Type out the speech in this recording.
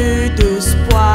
peu d'espoir.